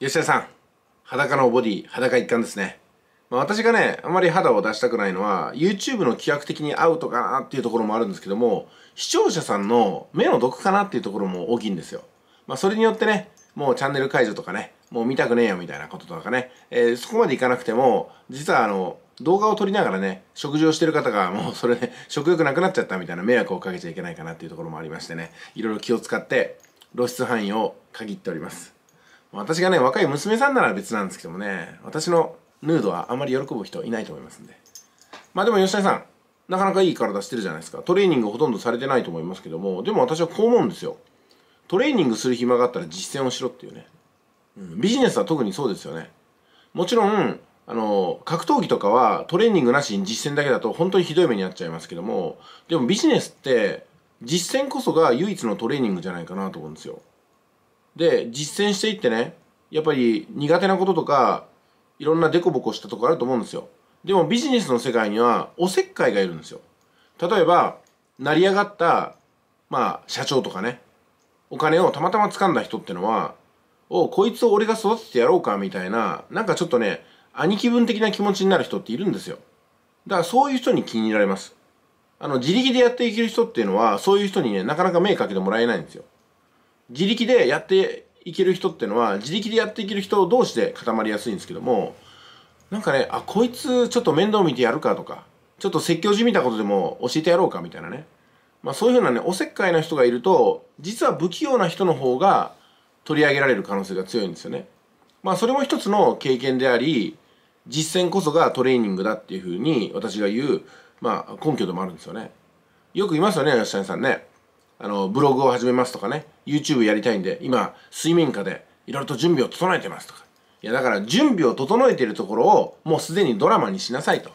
吉田さん、裸のボディ、裸一貫ですね。まあ、私がね、あまり肌を出したくないのは、YouTube の規約的にアウトかなっていうところもあるんですけども、視聴者さんの目の毒かなっていうところも大きいんですよ。まあ、それによってね、もうチャンネル解除とかね、もう見たくねえよみたいなこととかね、えー、そこまでいかなくても、実はあの、動画を撮りながらね、食事をしてる方がもうそれね、食欲なくなっちゃったみたいな迷惑をかけちゃいけないかなっていうところもありましてね、いろいろ気を使って露出範囲を限っております。私がね、若い娘さんなら別なんですけどもね、私のヌードはあまり喜ぶ人いないと思いますんで。まあでも吉田さん、なかなかいい体してるじゃないですか。トレーニングほとんどされてないと思いますけども、でも私はこう思うんですよ。トレーニングする暇があったら実践をしろっていうね。うん、ビジネスは特にそうですよね。もちろん、あの、格闘技とかはトレーニングなしに実践だけだと本当にひどい目に遭っちゃいますけども、でもビジネスって実践こそが唯一のトレーニングじゃないかなと思うんですよ。で、実践していってね、やっぱり苦手なこととか、いろんなデコボコしたとこあると思うんですよ。でもビジネスの世界にはおせっかいがいるんですよ。例えば、成り上がった、まあ、社長とかね、お金をたまたま掴んだ人ってのは、おこいつを俺が育ててやろうか、みたいな、なんかちょっとね、兄貴分的な気持ちになる人っているんですよ。だからそういう人に気に入られます。あの、自力でやっていける人っていうのは、そういう人にね、なかなか目かけてもらえないんですよ。自力でやっていける人っていうのは、自力でやっていける人同士で固まりやすいんですけども、なんかね、あ、こいつちょっと面倒見てやるかとか、ちょっと説教じみたことでも教えてやろうかみたいなね。まあそういうふうなね、おせっかいな人がいると、実は不器用な人の方が取り上げられる可能性が強いんですよね。まあそれも一つの経験であり、実践こそがトレーニングだっていうふうに私が言う、まあ根拠でもあるんですよね。よく言いますよね、吉谷さんね。あの、ブログを始めますとかね、YouTube やりたいんで、今、水面下でいろいろと準備を整えてますとか。いや、だから準備を整えてるところを、もうすでにドラマにしなさいと。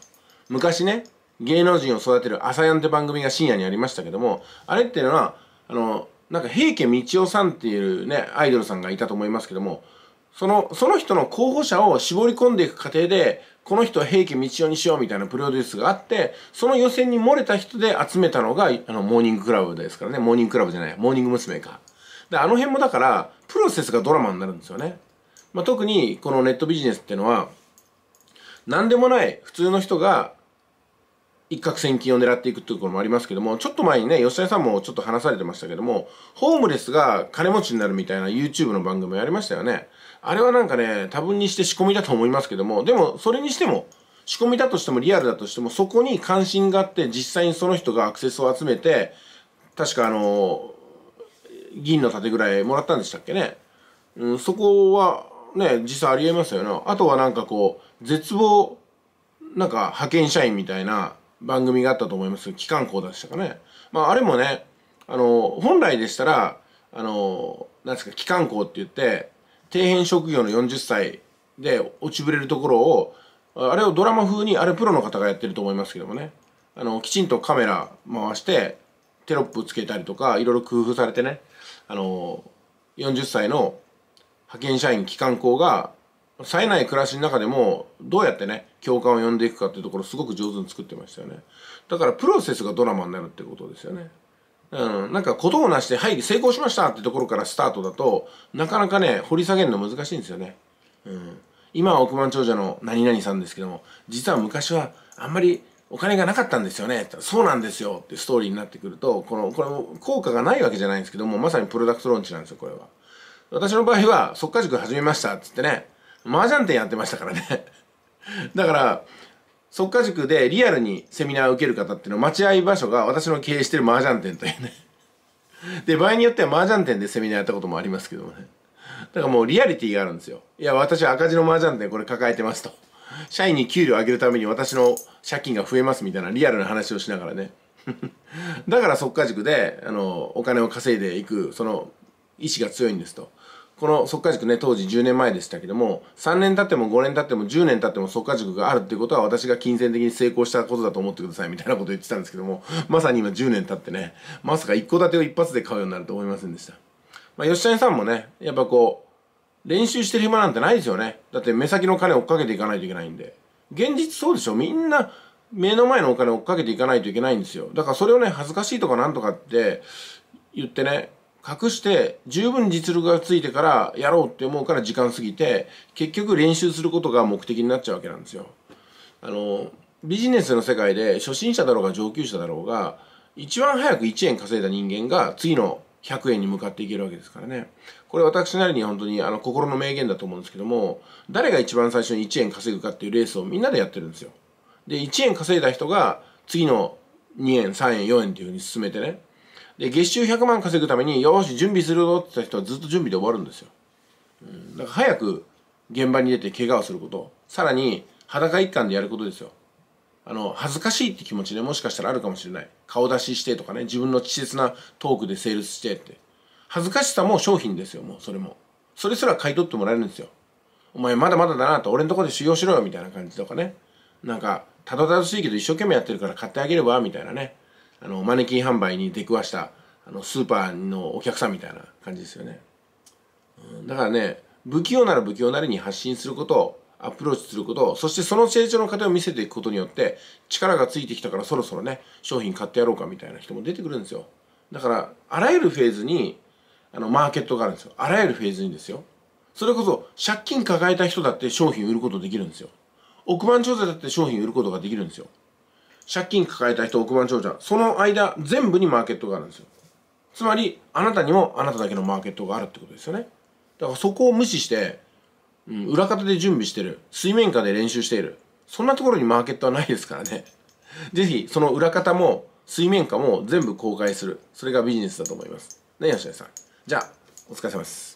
昔ね、芸能人を育てる朝やんって番組が深夜にありましたけども、あれっていうのは、あの、なんか平家道夫さんっていうね、アイドルさんがいたと思いますけども、その、その人の候補者を絞り込んでいく過程で、この人は平家道夫にしようみたいなプロデュースがあって、その予選に漏れた人で集めたのが、あの、モーニングクラブですからね。モーニングクラブじゃない、モーニング娘。か。で、あの辺もだから、プロセスがドラマになるんですよね。まあ、特に、このネットビジネスっていうのは、何でもない普通の人が一攫千金を狙っていくっていうところもありますけども、ちょっと前にね、吉谷さんもちょっと話されてましたけども、ホームレスが金持ちになるみたいな YouTube の番組やりましたよね。あれはなんかね、多分にして仕込みだと思いますけども、でもそれにしても、仕込みだとしてもリアルだとしても、そこに関心があって、実際にその人がアクセスを集めて、確かあの、銀の盾ぐらいもらったんでしたっけね。うん、そこはね、実際ありえますよね。あとはなんかこう、絶望、なんか派遣社員みたいな、番組があったと思います機関校でしたかね。まあ、あれもね、あの、本来でしたら、あの、なんですか、機関校って言って、底辺職業の40歳で落ちぶれるところを、あれをドラマ風に、あれプロの方がやってると思いますけどもね。あの、きちんとカメラ回して、テロップつけたりとか、いろいろ工夫されてね、あの、40歳の派遣社員機関校が冴えない暮らしの中でもどうやってね共感を呼んでいくかっていうところすごく上手に作ってましたよね。だからプロセスがドラマになるってことですよね。うん、なんかことをなしてはい成功しましたってところからスタートだとなかなかね掘り下げるの難しいんですよね。うん。今は億万長者の何々さんですけども実は昔はあんまりお金がなかったんですよね。そうなんですよってストーリーになってくるとこのこれ効果がないわけじゃないんですけどもまさにプロダクトローンチなんですよこれは。私の場合は即価塾始めましたっつってね麻雀店やってましたからね だから、即価塾でリアルにセミナーを受ける方っていうのは待合場所が私の経営してる麻雀店というね で、場合によっては麻雀店でセミナーやったこともありますけどもね。だからもうリアリティがあるんですよ。いや、私は赤字の麻雀店これ抱えてますと。社員に給料上げるために私の借金が増えますみたいなリアルな話をしながらね。だから即価塾で、あの、お金を稼いでいく、その意志が強いんですと。この速稼塾ね、当時10年前でしたけども、3年経っても5年経っても10年経っても速稼塾があるっていうことは私が金銭的に成功したことだと思ってくださいみたいなこと言ってたんですけども、まさに今10年経ってね、まさか一戸建てを一発で買うようになると思いませんでした。まあ、吉谷さんもね、やっぱこう、練習してる暇なんてないですよね。だって目先の金を追っかけていかないといけないんで。現実そうでしょ？みんな目の前のお金を追っかけていかないといけないんですよ。だからそれをね、恥ずかしいとかなんとかって言ってね、隠して十分実力がついてからやろうって思うから時間過ぎて結局練習することが目的になっちゃうわけなんですよ。あのビジネスの世界で初心者だろうが上級者だろうが一番早く1円稼いだ人間が次の100円に向かっていけるわけですからね。これ私なりに本当にあの心の名言だと思うんですけども、誰が一番最初に1円稼ぐかっていうレースをみんなでやってるんですよ。で、1円稼いだ人が次の2円、3円、4円っていうふうに進めてね。で、月収100万稼ぐために、よし、準備するぞって言った人はずっと準備で終わるんですよ。うん、だから早く現場に出て怪我をすること、さらに裸一貫でやることですよ。あの、恥ずかしいって気持ちでもしかしたらあるかもしれない。顔出ししてとかね、自分の稚拙なトークでセールスしてって。恥ずかしさも商品ですよ、もうそれも。それすら買い取ってもらえるんですよ。お前まだまだだなと、俺んとこで修行しろよ、みたいな感じとかね。なんか、たどたどしいけど一生懸命やってるから買ってあげれば、みたいなね。あの、マネキン販売に出くわした、あの、スーパーのお客さんみたいな感じですよね。うん、だからね、不器用なら不器用なりに発信することをアプローチすることそしてその成長の過程を見せていくことによって力がついてきたからそろそろね商品買ってやろうかみたいな人も出てくるんですよ。だからあらゆるフェーズにあのマーケットがあるんですよ。あらゆるフェーズにですよ。それこそ借金抱えた人だって商品売ることできるんですよ。億万長者だって商品売ることができるんですよ。借金抱えた人億万長者その間全部にマーケットがあるんですよつまりあなたにもあなただけのマーケットがあるってことですよねだからそこを無視してうん、裏方で準備してる。水面下で練習している。そんなところにマーケットはないですからね。ぜひ、その裏方も水面下も全部公開する。それがビジネスだと思います。ね、吉田さん。じゃあ、お疲れ様です。